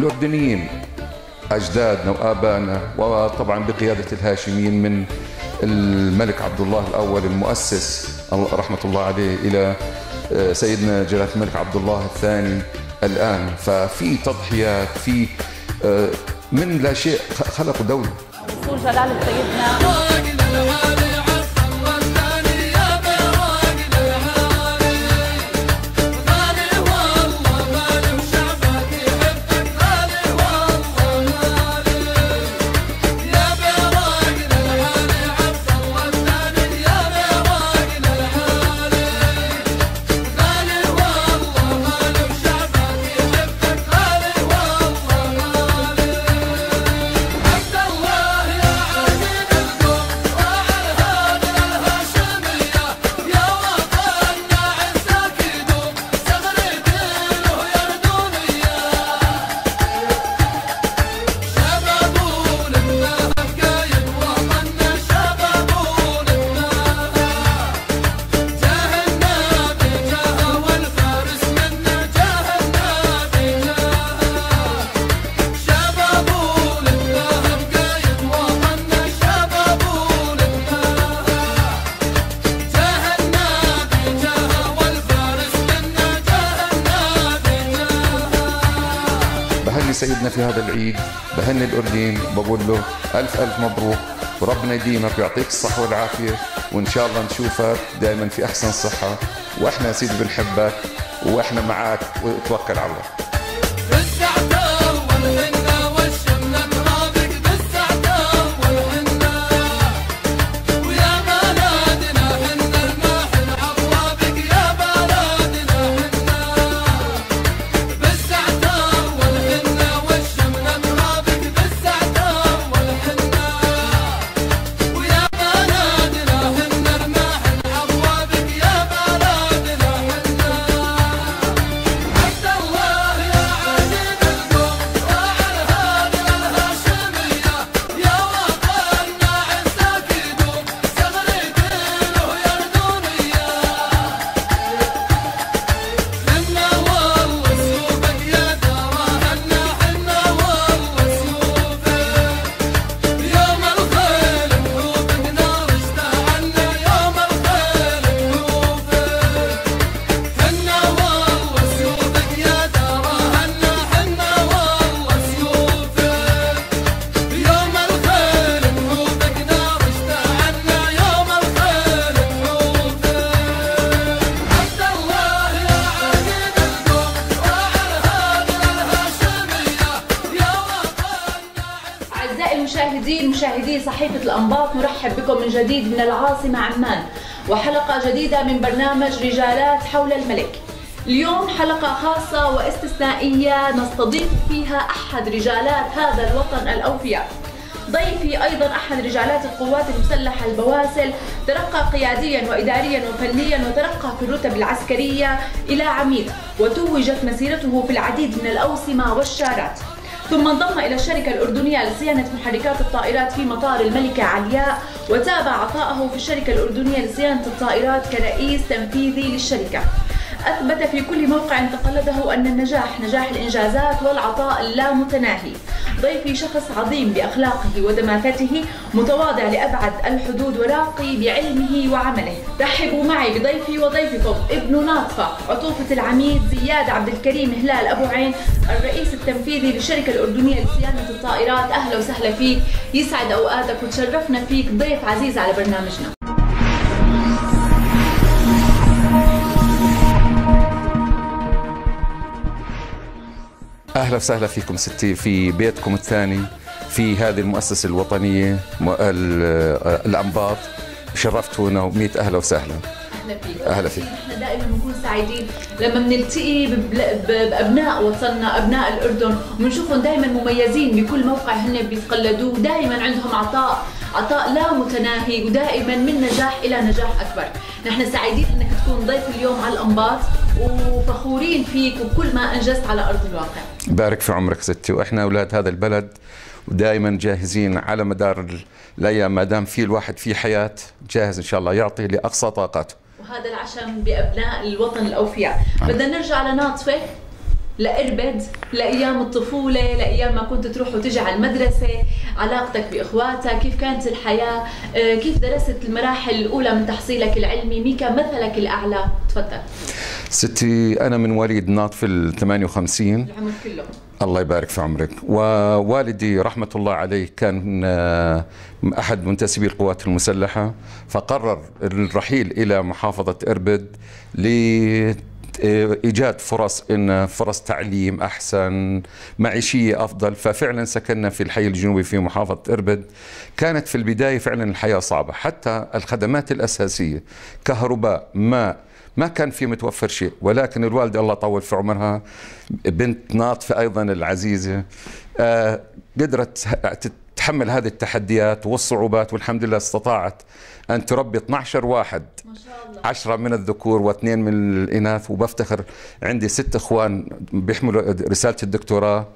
الأردنيين أجدادنا وآبائنا وطبعا بقيادة الهاشميين من الملك عبد الله الأول المؤسس رحمة الله عليه إلى آه، سيدنا جلالة الملك عبد الله الثاني الآن. ففي تضحيات في آه، من لا شيء خلقوا دولة. وصول جلالة سيدنا. في هذا العيد بهني الأردن بقول له ألف ألف مبروك وربنا يديمك ويعطيك الصحة والعافية وإن شاء الله نشوفك دائما في أحسن صحة وإحنا يا سيدي بنحبك وإحنا معك وتوكل على الله. مشاهدي صحيفة الأنباط نرحب بكم من جديد من العاصمة عمان. وحلقة جديدة من برنامج رجالات حول الملك. اليوم حلقة خاصة واستثنائية نستضيف فيها أحد رجالات هذا الوطن الأوفياء. ضيفي أيضا أحد رجالات القوات المسلحة البواسل ترقى قياديا وإداريا وفنيا وترقى في الرتب العسكرية إلى عميد وتوجت مسيرته في العديد من الأوسمة والشارات. ثم انضم إلى الشركة الأردنية لصيانة محركات الطائرات في مطار الملكة علياء وتابع عطاءه في الشركة الأردنية لصيانة الطائرات كرئيس تنفيذي للشركة. أثبت في كل موقع تقلده أن النجاح نجاح الإنجازات والعطاء اللامتناهي ضيفي شخص عظيم بأخلاقه ودماثته متواضع لأبعد الحدود وراقي بعلمه وعمله. رحبوا معي بضيفي وضيفكم ابن ناطفة عطوفة العميد زياد عبد الكريم هلال أبو عين الرئيس التنفيذي للشركة الأردنية لصيانة الطائرات. أهلا وسهلا فيك. يسعد أوقاتك وتشرفنا فيك. ضيف عزيز على برنامجنا. أهلا وسهلا فيكم ستي في بيتكم الثاني في هذه المؤسسة الوطنية الأنباط. شرفتونا وميت. أهلا وسهلا. أهلا فيك. إحنا دائما بنكون سعيدين لما بنلتقي بأبناء وطننا أبناء الأردن وبنشوفهم دائما مميزين بكل موقع هن بيتقلدوه دائما عندهم عطاء عطاء لا متناهي ودائما من نجاح إلى نجاح أكبر. نحن سعيدين إنك تكون ضيف اليوم على الأنباط. وفخورين فيك وكل ما أنجزت على أرض الواقع. بارك في عمرك ستي وإحنا أولاد هذا البلد ودائما جاهزين على مدار ال- الأيام ما دام في الواحد في حياة جاهز إن شاء الله يعطي لأقصى طاقته وهذا العشم بأبناء الوطن الأوفياء. بدنا نرجع لناطفة لإربد لأيام الطفولة لأيام ما كنت تروح وتجي على المدرسة علاقتك بإخواتك كيف كانت الحياة آه، كيف درست المراحل الأولى من تحصيلك العلمي مين كان مثلك الأعلى. تفضل. ستي أنا من مواليد ناطف ال 58 العمر كله. الله يبارك في عمرك. ووالدي رحمة الله عليه كان آه، أحد منتسبي القوات المسلحة فقرر الرحيل إلى محافظة إربد لإيجاد فرص إن فرص تعليم أحسن معيشية أفضل. ففعلا سكننا في الحي الجنوبي في محافظة إربد. كانت في البداية فعلا الحياة صعبة. حتى الخدمات الأساسية كهرباء ماء ما كان في متوفر شيء ولكن الوالدة الله طول في عمرها بنت ناطفة أيضا العزيزة آه، قدرت تتحمل هذه التحديات والصعوبات والحمد لله استطاعت أن تربي 12 واحد. ما شاء الله. عشرة من الذكور واثنين من الإناث. وبفتخر عندي ست إخوان بيحملوا رسالة الدكتوراه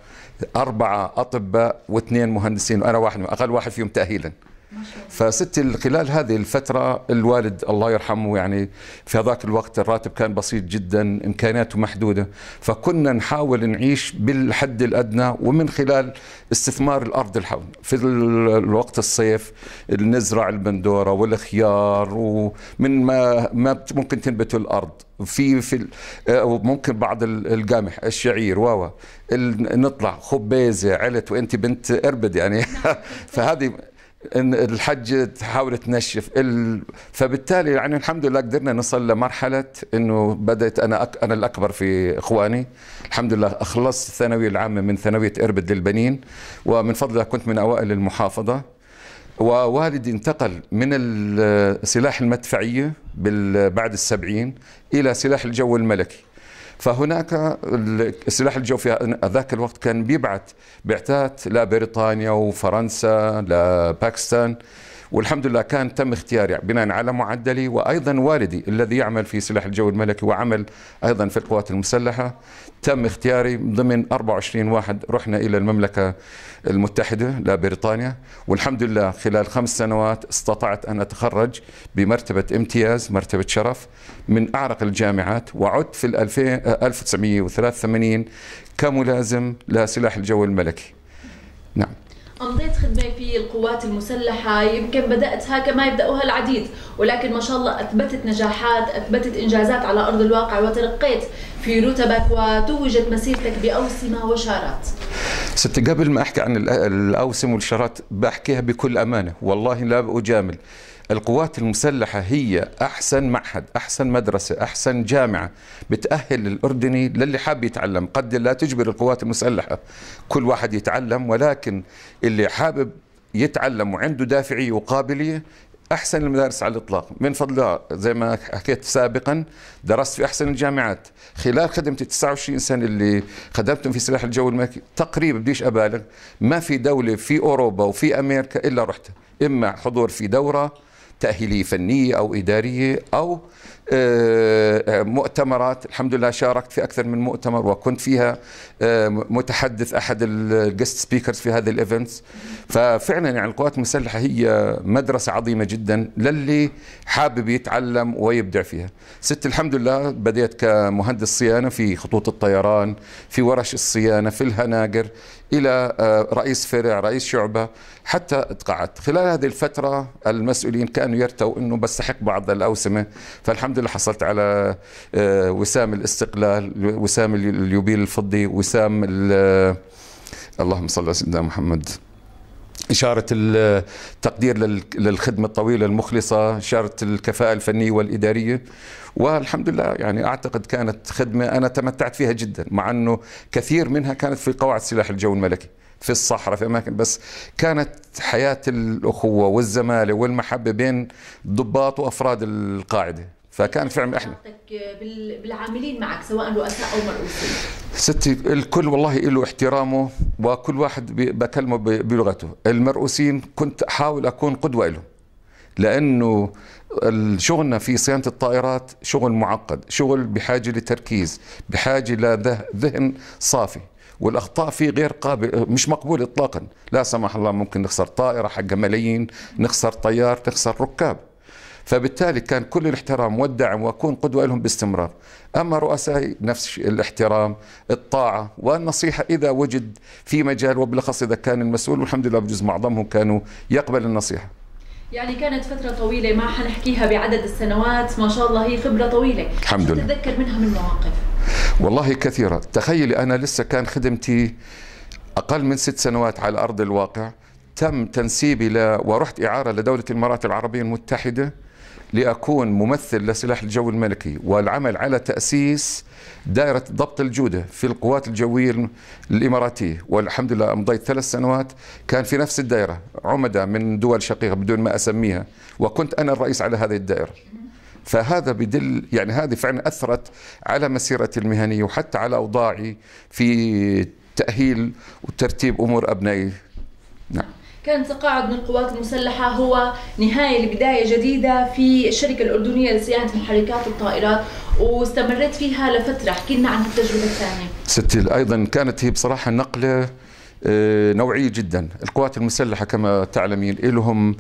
أربعة أطباء واثنين مهندسين وأنا واحد أقل واحد فيهم تأهيلا. ما شاء الله. فست خلال هذه الفترة الوالد الله يرحمه يعني في هذاك الوقت الراتب كان بسيط جدا إمكانياته محدودة. فكنا نحاول نعيش بالحد الأدنى ومن خلال استثمار الأرض الحول في ال- الوقت الصيف نزرع البندورة والخيار ومن ما ما ممكن تنبت الأرض. في في آه، وممكن بعض ال- القمح الشعير واوا نطلع خبيزة علت وأنت بنت إربد يعني. فهذه ان الحج تحاول تنشف. ال... فبالتالي يعني الحمد لله قدرنا نصل لمرحلة إنه بدأت أنا أك... أنا الأكبر في إخواني. الحمد لله أخلصت الثانوية العامة من ثانوية إربد للبنين ومن فضل الله كنت من أوائل المحافظة. ووالدي انتقل من السلاح المدفعية بال... بعد السبعين إلى سلاح الجو الملكي. فهناك السلاح الجو في ذاك الوقت كان بيبعث بعثات لبريطانيا وفرنسا لباكستان والحمد لله كان تم اختياري بناء على معدلي وأيضا والدي الذي يعمل في سلاح الجو الملكي وعمل أيضا في القوات المسلحة. تم اختياري ضمن 24 واحد رحنا إلى المملكة المتحدة لبريطانيا والحمد لله خلال خمس سنوات استطعت أن أتخرج بمرتبة امتياز مرتبة شرف من أعرق الجامعات. وعدت في ال 2000 1983 كملازم لسلاح الجو الملكي. نعم. أمضيت خدمة في القوات المسلحة يمكن بدأتها كما يبدأها العديد ولكن ما شاء الله أثبتت نجاحات أثبتت إنجازات على أرض الواقع وترقيت في رتبك وتوجت مسيرتك بأوسمة وشارات. ستي قبل ما أحكي عن الأ- الأوسم والشارات بحكيها بكل أمانة. والله لا أجامل. القوات المسلحة هي أحسن معهد أحسن مدرسة أحسن جامعة بتأهل الأردني للي حاب يتعلم. قد لا تجبر القوات المسلحة كل واحد يتعلم ولكن اللي حابب يتعلم وعنده دافعية وقابلية أحسن المدارس على الإطلاق. من فضلها زي ما حكيت سابقا درست في أحسن الجامعات. خلال خدمتي 29 سنة اللي خدمتهم في سلاح الجو الملكي تقريبا بديش أبالغ ما في دولة في أوروبا وفي أمريكا إلا رحت. إما حضور في دورة تاهيليه فنيه أو اداريه أو آه، مؤتمرات. الحمد لله شاركت في أكثر من مؤتمر وكنت فيها آه، متحدث أحد ال guest speakers في هذه ال events ففعلا يعني القوات المسلحة هي مدرسة عظيمة جدا للي حابب يتعلم ويبدع فيها. ستي الحمد لله بديت كمهندس صيانة في خطوط الطيران في ورش الصيانة في الهناجر إلى آه، رئيس فرع رئيس شعبة حتى اتقاعدت خلال هذه الفترة المسؤولين كانوا يرتأوا إنه بستحق بعض الأوسمة. فالحمد لله حصلت على آه، وسام الاستقلال وسام اليوبيل الفضي وسام ال- اللهم صل على سيدنا محمد. إشارة التقدير لل- للخدمة الطويلة المخلصة إشارة الكفاءة الفنية والإدارية. والحمد لله يعني أعتقد كانت خدمة أنا تمتعت فيها جدا مع أنه كثير منها كانت في قواعد سلاح الجو الملكي في الصحراء في أماكن بس كانت حياة الأخوة والزمالة والمحبة بين ضباط وأفراد القاعدة. فكانت فعلا إحنا علاقتك بال- بالعاملين معك سواء رؤساء أو مرؤوسين. ستي الكل والله له احترامه وكل واحد بكلمه بلغته. المرؤوسين كنت أحاول أكون قدوة لهم لأنه شغلنا في صيانة الطائرات شغل معقد شغل بحاجة لتركيز بحاجة لذهن صافي. والأخطاء فيه غير قابل مش مقبول اطلاقا. لا سمح الله ممكن نخسر طائرة حق ملايين نخسر طيار نخسر ركاب. فبالتالي كان كل الاحترام والدعم وأكون قدوة لهم باستمرار. أما رؤسائي نفس الاحترام الطاعة والنصيحة إذا وجد في مجال وبالأخص إذا كان المسؤول والحمد لله بجوز معظمهم كانوا يقبل النصيحة. يعني كانت فترة طويلة ما حنحكيها بعدد السنوات ما شاء الله هي خبرة طويلة. الحمد لله. تتذكر منها من مواقف؟ والله كثيرة. تخيلي أنا لسه كان خدمتي أقل من ست سنوات على أرض الواقع. تم تنسيبي ل... ورحت إعارة لدولة الإمارات العربية المتحدة. لأكون ممثل لسلاح الجو الملكي والعمل على تأسيس دائرة ضبط الجودة في القوات الجوية الإماراتية. والحمد لله أمضيت ثلاث سنوات كان في نفس الدائرة عمدة من دول شقيقة بدون ما أسميها وكنت أنا الرئيس على هذه الدائرة. فهذا بدل يعني هذه فعلا أثرت على مسيرتي المهنية وحتى على أوضاعي في تأهيل وترتيب أمور أبنائي. نعم. كان تقاعد من القوات المسلحة هو نهاية لبداية جديدة في الشركة الأردنية لصيانة محركات الطائرات واستمريت فيها لفترة. احكي لنا عن التجربة الثانية. ستي أيضا كانت هي بصراحة نقلة آه، نوعية جدا. القوات المسلحة كما تعلمين لهم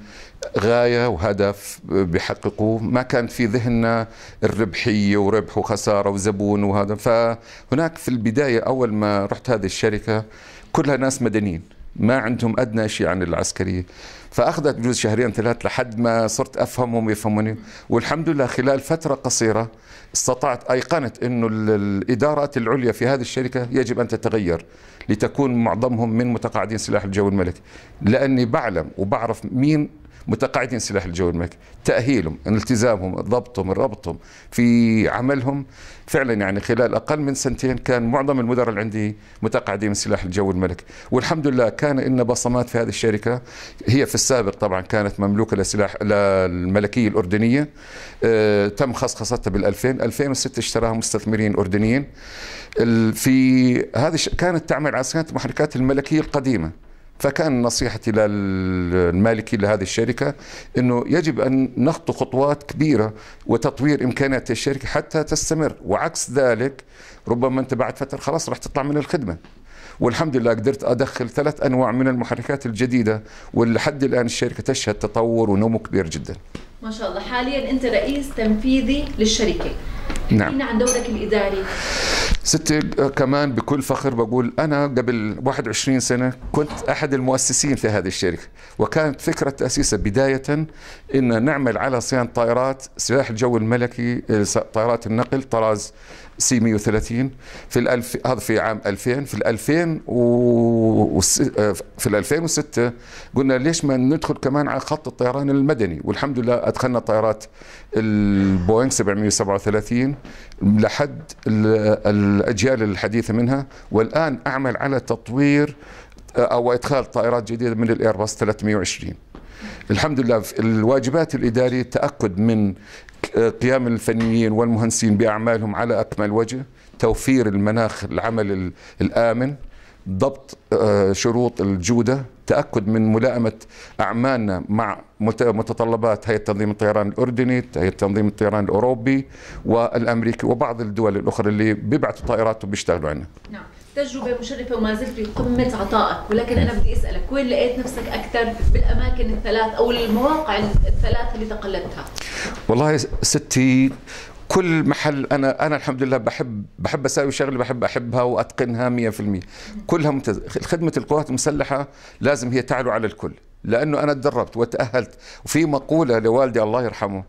غاية وهدف بيحققوه. ما كان في ذهننا الربحية وربح وخسارة وزبون وهذا. فهناك في البداية أول ما رحت هذه الشركة كلها ناس مدنيين. ما عندهم أدنى شيء عن العسكرية. فأخذت بجوز شهرين ثلاث لحد ما صرت أفهمهم ويفهموني والحمد لله خلال فترة قصيرة استطعت أيقنت إنه ال- الإدارات العليا في هذه الشركة يجب أن تتغير لتكون معظمهم من متقاعدين سلاح الجو الملكي. لأني بعلم وبعرف مين متقاعدين سلاح الجو الملكي تأهيلهم التزامهم ضبطهم ربطهم في عملهم. فعلا يعني خلال أقل من سنتين كان معظم المدراء اللي عندي متقاعدين من سلاح الجو الملكي والحمد لله كان لنا بصمات في هذه الشركة هي في السابق طبعا كانت مملوكة لسلاح للملكية الأردنية. آه، تم خصخصتها بال 2000 2006 اشتراها مستثمرين أردنيين. ال- في هذه كانت تعمل على صيانه المحركات الملكية القديمة. فكان نصيحتي للمالكين لهذه الشركة أنه يجب أن نخطو خطوات كبيرة وتطوير إمكانيات الشركة حتى تستمر. وعكس ذلك ربما أنت بعد فترة خلاص راح تطلع من الخدمة. والحمد لله قدرت أدخل ثلاث أنواع من المحركات الجديدة ولحد الآن الشركة تشهد تطور ونمو كبير جدا. ما شاء الله. حاليا أنت رئيس تنفيذي للشركة. نعم. عن دورك الإداري؟ ستي كمان بكل فخر بقول أنا قبل 21 سنة كنت أحد المؤسسين في هذه الشركة وكانت فكرة تأسيسها بداية أن نعمل على صيانة طائرات سلاح الجو الملكي طائرات النقل طراز سي 130 في الألف هذا في عام 2000 في ال 2000 و... في ال 2006 قلنا ليش ما ندخل كمان على خط الطيران المدني؟ والحمد لله أدخلنا طائرات البوينغ 737 لحد ال- الأجيال الحديثة منها والآن أعمل على تطوير أو إدخال طائرات جديدة من الإيرباص 320 الحمد لله الواجبات الإدارية تأكد من قيام الفنيين والمهندسين بأعمالهم على أكمل وجه توفير المناخ العمل ال- الآمن ضبط آه، شروط الجودة تأكد من ملائمة أعمالنا مع مت- متطلبات هيئة تنظيم الطيران الأردني هيئة تنظيم الطيران الأوروبي والأمريكي وبعض الدول الأخرى اللي بيبعثوا طائرات وبيشتغلوا عنا نعم. تجربة مشرفة وما زلت بقمة عطائك. ولكن أنا بدي أسألك وين لقيت نفسك أكثر بالأماكن الثلاث أو المواقع الثلاث اللي تقلدتها؟ والله ستي كل محل أنا أنا الحمد لله بحب بحب أسوي شغلة بحب أحبها وأتقنها 100% كلها ممتاز. خدمة القوات المسلحه لازم هي تعلو على الكل لأنه أنا تدربت وتأهلت. وفي مقولة لوالدي الله يرحمه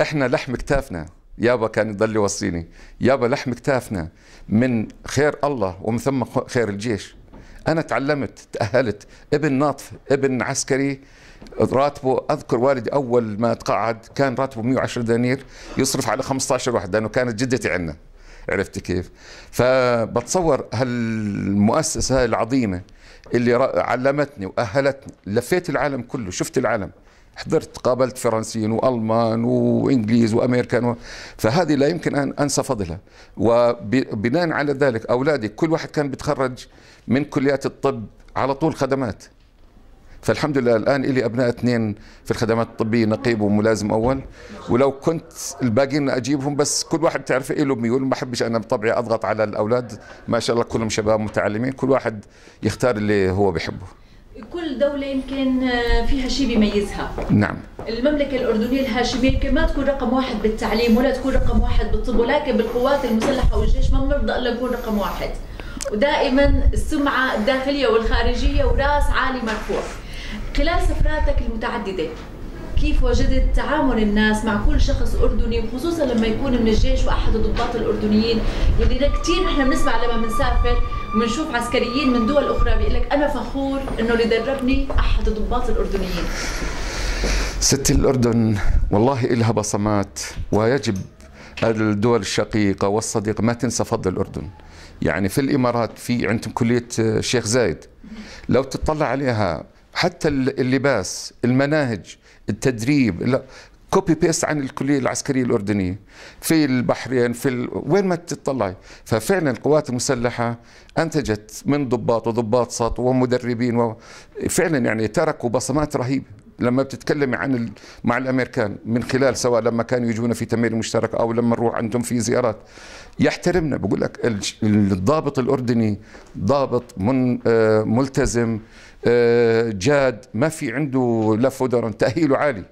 إحنا لحم كتافنا. يابا كان يضل يوصيني. يابا لحم كتافنا من خير الله ومن ثم خير الجيش. أنا تعلمت تأهلت. ابن ناطف ابن عسكري راتبه أذكر والدي أول ما تقاعد كان راتبه 110 دنانير يصرف على 15 واحد لأنه كانت جدتي عندنا. عرفت كيف؟ فبتصور هالمؤسسة العظيمة اللي علمتني وأهلتني لفيت العالم كله شفت العالم. حضرت قابلت فرنسيين وألمان وإنجليز وأمريكان. فهذه لا يمكن أن أنسى فضلها. وبناء على ذلك أولادي كل واحد كان بيتخرج من كليات الطب على طول خدمات. فالحمد لله الآن لي أبناء اثنين في الخدمات الطبية نقيب وملازم أول. ولو كنت الباقيين أجيبهم بس كل واحد تعرف له ميول ما بحبش أنا بطبعي أضغط على الأولاد. ما شاء الله كلهم شباب متعلمين كل واحد يختار اللي هو بيحبه. كل دولة يمكن آه، فيها شيء بيميزها. نعم. المملكة الأردنية الهاشمية يمكن ما تكون رقم واحد بالتعليم ولا تكون رقم واحد بالطب ولكن بالقوات المسلحة والجيش ما بنرضى إلا نكون رقم واحد. ودائما السمعة الداخلية والخارجية وراس عالي مرفوع. خلال سفراتك المتعددة كيف وجدت تعامل الناس مع كل شخص أردني وخصوصا لما يكون من الجيش وأحد الضباط الأردنيين؟ اللي كثير نحن بنسمع لما بنسافر وبنشوف عسكريين من دول أخرى بيقول لك أنا فخور إنه اللي دربني أحد الضباط الأردنيين. ست الأردن والله إلها بصمات ويجب الدول الشقيقة والصديقة ما تنسى فضل الأردن. يعني في الإمارات في عندهم كلية الشيخ زايد. لو تطلع عليها حتى اللباس المناهج التدريب لا copy paste عن الكلية العسكرية الأردنية في البحرين في ال... وين ما تطلعي. ففعلا القوات المسلحة أنتجت من ضباط وضباط سطو ومدربين و... فعلا يعني تركوا بصمات رهيبة. لما بتتكلمي عن ال... مع الأمريكان من خلال سواء لما كانوا يجونا في تمرين مشترك أو لما نروح عندهم في زيارات يحترمنا. بقول لك الضابط الأردني ضابط من آه، ملتزم آه، جاد ما في عنده لف ودوران تأهيله عالي.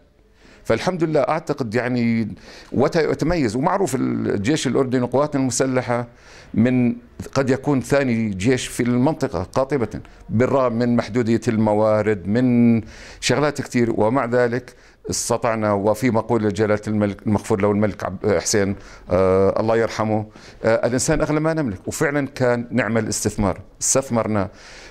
فالحمد لله أعتقد يعني وتميز. ومعروف الجيش الأردني وقواتنا المسلحة من قد يكون ثاني جيش في المنطقة قاطبة بالرغم من محدودية الموارد من شغلات كثير ومع ذلك استطعنا وفي مقولة جلالة الملك المغفور له الملك حسين آه الله يرحمه آه الإنسان أغلى ما نملك. وفعلا كان نعمل استثمار. استثمرنا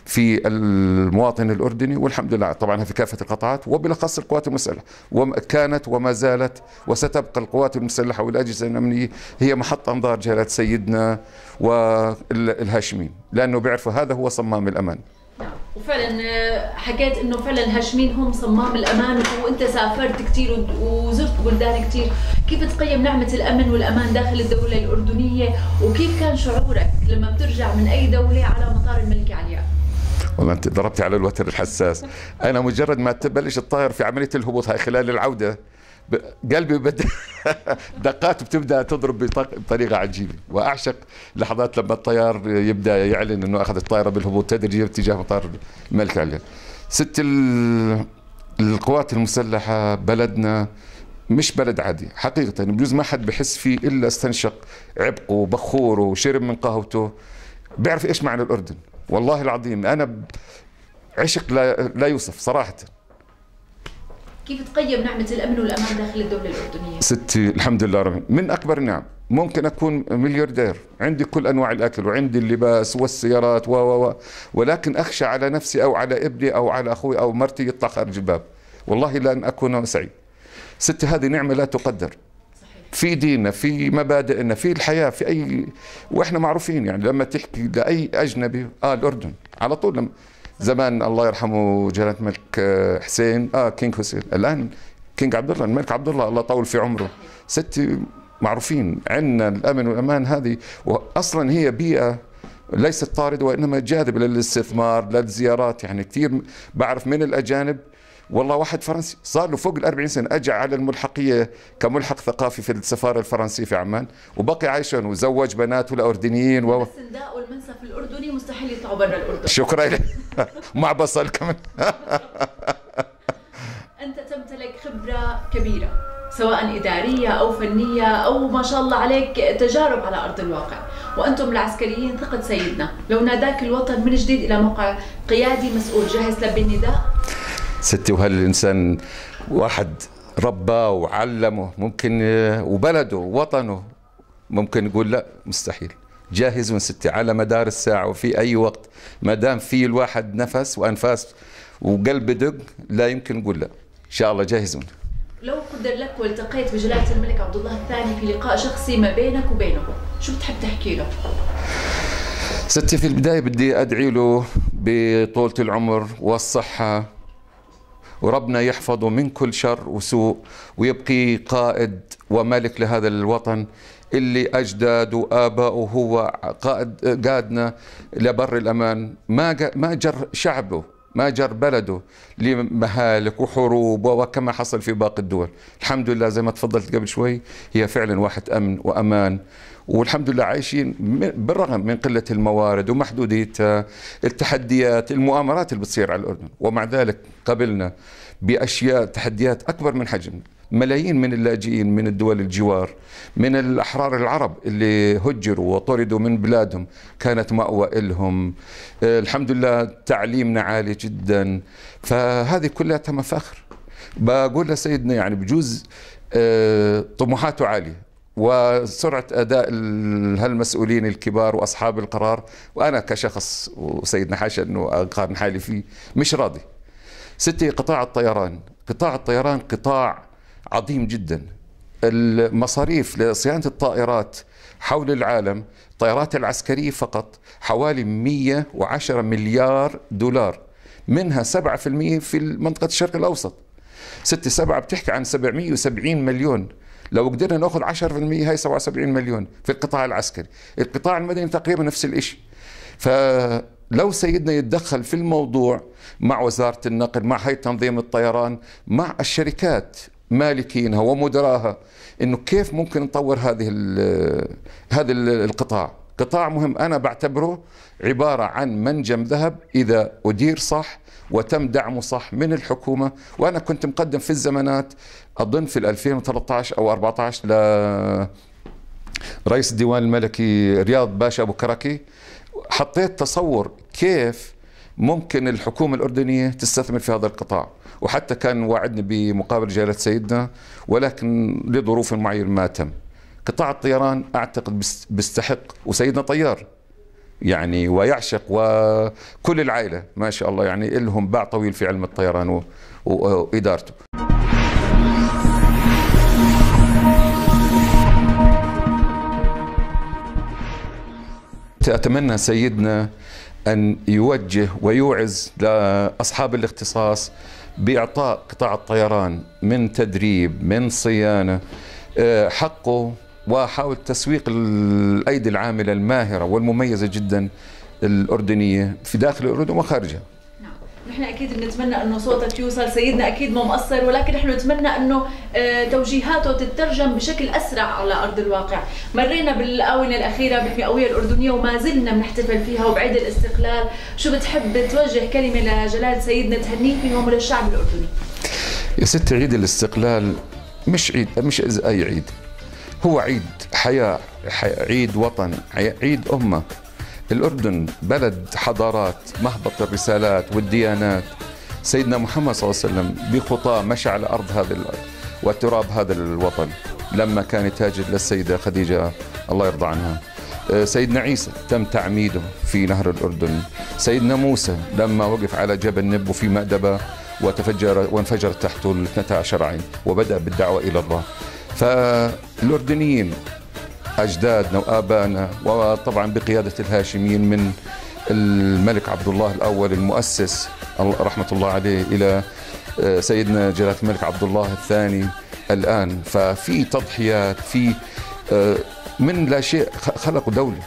في المواطن الأردني والحمد لله. طبعا في كافة القطاعات وبالأخص القوات المسلحة. وكانت وما زالت وستبقى القوات المسلحة والأجهزة الأمنية هي محط أنظار جلالة سيدنا والهاشمين لأنه بيعرفوا هذا هو صمام الأمان. نعم. وفعلا آه، حكيت إنه فعلا الهاشمين هم صمام الأمان وأنت سافرت كثير وزرت بلدان كثير، كيف تقيم نعمة الأمن والأمان داخل الدولة الأردنية؟ وكيف كان شعورك لما بترجع من أي دولة على مطار الملكه علياء؟ والله انت ضربتي على الوتر الحساس. أنا مجرد ما تبلش الطائر في عملية الهبوط هاي خلال العودة قلبي بد دقات بتبدأ تضرب بطريقة عجيبة. وأعشق لحظات لما الطيار يبدأ يعلن إنه أخذ الطائرة بالهبوط تدريجي باتجاه مطار الملك علي. ست القوات المسلحة بلدنا مش بلد عادي حقيقة. بجوز ما حد بحس فيه إلا استنشق عبقه وبخوره وشرب من قهوته بيعرف إيش معنى الأردن. والله العظيم أنا عشق لا, لا يوصف صراحة. كيف تقيم نعمة الأمن والأمان داخل الدولة الأردنية؟ ستي الحمد لله رب من أكبر النعم ممكن أكون ملياردير. عندي كل أنواع الأكل وعندي اللباس والسيارات و و ولكن أخشى على نفسي أو على ابني أو على أخوي أو مرتي يطلع خارج الباب والله لن أكون سعيد. ستي هذه نعمة لا تقدر. في ديننا في مبادئنا في الحياة في أي وإحنا معروفين يعني. لما تحكي لأي أجنبي آه الأردن. على طول لما زمان الله يرحمه جلاله الملك آه، حسين آه King حسين. الآن King عبد الله الملك عبد الله الله يطول في عمره. ستي معروفين عندنا الأمن والأمان هذه. واصلا هي بيئة ليست طاردة وإنما جاذبة للاستثمار للزيارات. يعني كثير بعرف من الأجانب والله واحد فرنسي صار له فوق ال 40 سنة أجى على الملحقية كملحق ثقافي في السفارة الفرنسية في عمان وبقي عايشا وزوج بناته الاردنيين و السنداء والمنسف الأردني مستحيل يطلعوا برا الأردن. شكرا. لك مع بصل كمان. أنت تمتلك خبرة كبيرة سواء إدارية أو فنية أو ما شاء الله عليك تجارب على أرض الواقع. وأنتم العسكريين ثقة سيدنا لو ناداك الوطن من جديد إلى موقع قيادي مسؤول جاهز لبي ستي وهالإنسان واحد رباه وعلمه ممكن وبلده ووطنه ممكن يقول لا مستحيل. جاهزون ستي على مدار الساعة وفي أي وقت ما دام في الواحد نفس وأنفاس وقلب دق لا يمكن نقول لا. إن شاء الله جاهزون لو قدر لك والتقيت بجلالة الملك عبد الله الثاني في لقاء شخصي ما بينك وبينه شو بتحب تحكي له؟ ستي في البداية بدي أدعي له بطولة العمر والصحة وربنا يحفظه من كل شر وسوء ويبقي قائد وملك لهذا الوطن اللي أجداده وآباؤه هو قائد قادنا لبر الأمان. ما ما جر شعبه. ما جر بلده لمهالك وحروب وكما حصل في باقي الدول. الحمد لله زي ما تفضلت قبل شوي هي فعلا واحد أمن وأمان. والحمد لله عايشين بالرغم من قلة الموارد ومحدوديتها التحديات المؤامرات اللي بتصير على الأردن. ومع ذلك قبلنا بأشياء تحديات أكبر من حجم ملايين من اللاجئين من الدول الجوار من الأحرار العرب اللي هجروا وطردوا من بلادهم كانت مأوى لهم الحمد لله تعليمنا عالي جدا. فهذه كلها مفاخر بقول لسيدنا يعني بجوز آه، طموحاته عالية وسرعة أداء هالمسؤولين الكبار وأصحاب القرار. وأنا كشخص وسيدنا حاشا أنه أقارن حالي فيه مش راضي. ستي قطاع الطيران. قطاع الطيران قطاع عظيم جدا. المصاريف لصيانة الطائرات حول العالم الطائرات العسكرية فقط حوالي 110 مليار دولار منها 7% في منطقة الشرق الأوسط. ستة سبعة بتحكي عن 770 مليون. لو قدرنا نأخذ 10% هي 77 مليون في القطاع العسكري. القطاع المدني تقريبا نفس الشيء فلو سيدنا يتدخل في الموضوع مع وزارة النقل مع هيئة تنظيم الطيران مع الشركات مالكينها ومدراها إنه كيف ممكن نطور هذه هذا القطاع. قطاع مهم أنا بعتبره عبارة عن منجم ذهب إذا أدير صح وتم دعمه صح من الحكومة. وأنا كنت مقدم في الزمانات أظن في 2013 أو 14 ل رئيس الديوان الملكي رياض باشا أبو كركي حطيت تصور كيف ممكن الحكومة الأردنية تستثمر في هذا القطاع وحتى كان واعدني بمقابل جلاله سيدنا ولكن لظروف معينه ما تم. قطاع الطيران أعتقد بيستحق وسيدنا طيار. يعني ويعشق وكل العائلة ما شاء الله يعني لهم باع طويل في علم الطيران وإدارته. أتمنى سيدنا أن يوجه ويوعز لأصحاب الاختصاص بإعطاء قطاع الطيران من تدريب من صيانة. آه، حقه وحاول تسويق الأيدي العاملة الماهرة والمميزة جدا الأردنية في داخل الأردن وخارجها. نحن أكيد بنتمنى أنه صوتك يوصل. سيدنا أكيد مو مقصر ولكن نحن نتمنى أنه آه، توجيهاته تترجم بشكل أسرع على أرض الواقع. مرينا بالآونة الأخيرة بالمئوية الأردنية وما زلنا بنحتفل فيها وبعيد الاستقلال. شو بتحب توجه كلمة لجلال سيدنا تهنيه فيهم وللشعب الأردني؟ يا ست عيد الاستقلال مش عيد مش أي عيد. هو عيد حياة عيد وطن عيد أمة. الأردن بلد حضارات مهبط الرسالات والديانات. سيدنا محمد صلى الله عليه وسلم بخطاه مشى على أرض هذا وتراب هذا الوطن. لما كان يتاجر للسيدة خديجة الله يرضى عنها. آه، سيدنا عيسى تم تعميده في نهر الأردن. سيدنا موسى لما وقف على جبل نب في مأدبة وتفجر وانفجرت تحته ال 12 عين وبدأ بالدعوة إلى الله. فالأردنيين أجدادنا وآبائنا وطبعا بقيادة الهاشميين من الملك عبد الله الأول المؤسس رحمة الله عليه إلى آه، سيدنا جلالة الملك عبد الله الثاني الآن. ففي تضحيات في آه، من لا شيء خلقوا دولة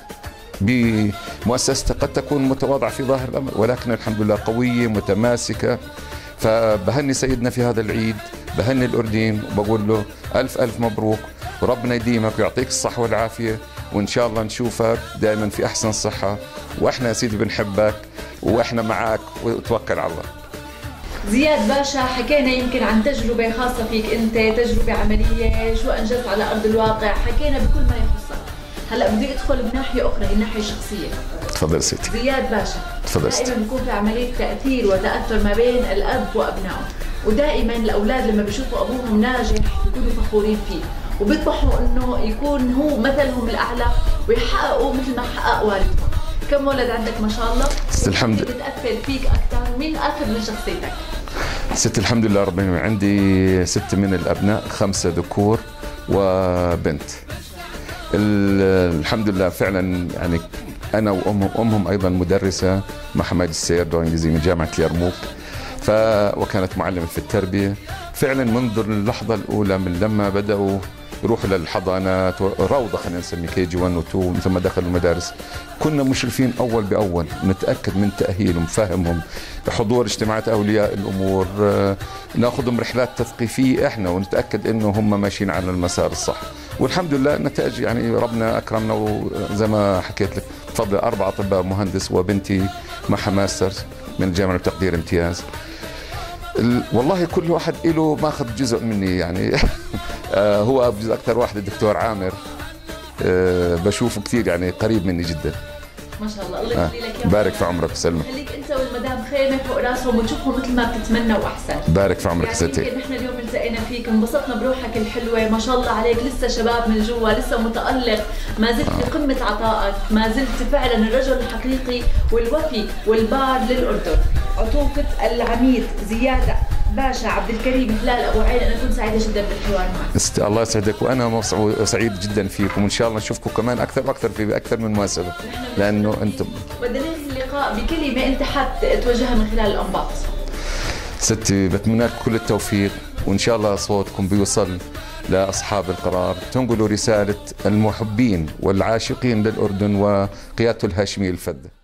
بمؤسسته قد تكون متواضعة في ظاهر الأمر ولكن الحمد لله قوية متماسكة. فبهني سيدنا في هذا العيد بهني الأردين وبقول له ألف ألف مبروك. وربنا يديمك ويعطيك الصحة والعافية وإن شاء الله نشوفك دائما في أحسن صحة. وإحنا يا سيدي بنحبك وإحنا معك وتوكل على الله. زياد باشا حكينا يمكن عن تجربة خاصة فيك أنت تجربة عملية شو أنجزت على أرض الواقع حكينا بكل ما يخصك هلأ بدي أدخل بناحية أخرى هي الناحيه الشخصيه تفضل سيدي. زياد باشا تفضل دائما بيكون في عملية تأثير وتأثر ما بين الأب وأبنائه. ودائما الأولاد لما بيشوفوا أبوهم ناجح بيكونوا فخورين فيه. وبيطمحوا إنه يكون هو مثلهم الأعلى ويحققوا مثل ما حقق والدهم كم ولد عندك ما شاء الله؟ ست الحمد. لله بتاثر فيك أكثر. مين اخذ من شخصيتك؟ ست الحمد لله رب العالمين. عندي ست من الأبناء خمسة ذكور وبنت. الحمد لله فعلا يعني أنا وامهم أمهم أيضا مدرسة محمد السير دور انجليزي من جامعة اليرموك ف وكانت معلمة في التربية. فعلا منذ اللحظة الأولى من لما بدأوا يروحوا للحضانات روضة خلينا نسمي KG 1 و 2 مثل ما دخلوا المدارس. كنا مشرفين أول بأول نتأكد من تأهيلهم فهمهم. حضور اجتماعات أولياء الأمور آه، ناخذهم رحلات تثقيفية إحنا ونتأكد إنه هم ماشيين على المسار الصح. والحمد لله النتائج يعني ربنا أكرمنا وزي ما حكيت لك بفضل أربع أطباء مهندس وبنتي معها masters من الجامعة بتقدير امتياز. ال- والله كل واحد له ماخذ جزء مني يعني. هو بجزء أكثر واحد الدكتور عامر. آه، بشوفه كثير يعني قريب مني جدا. ما شاء الله الله آه، يخلي لك بارك في عمرك وسلمك خليك أنت والمدام خيمة فوق راسهم وتشوفهم مثل ما بتتمنى وأحسن. بارك في عمرك يعني ستي. يمكن نحن اليوم التقينا فيك انبسطنا بروحك الحلوة ما شاء الله عليك لسه شباب من جوا لسه متألق. ما زلت في قمه عطائك ما زلت فعلا الرجل الحقيقي والوفي والبار للأردن. عطوفه العميد زياد باشا عبد الكريم. هلال أبو عين أنا كنت سعيدة جدا بالحوار معك. است- الله يسعدك وأنا سعيد جدا فيكم. وان شاء الله نشوفكم كمان أكثر وأكثر في أكثر من مناسبة. لأنه أنتم بدنا ننهي اللقاء بكلمة أنت حاب توجهها من خلال الأنباط. ستي بتمنى لكم كل التوفيق وإن شاء الله صوتكم بيوصل لأصحاب القرار. تنقلوا رسالة المحبين والعاشقين للأردن وقيادته الهاشمية الفذة.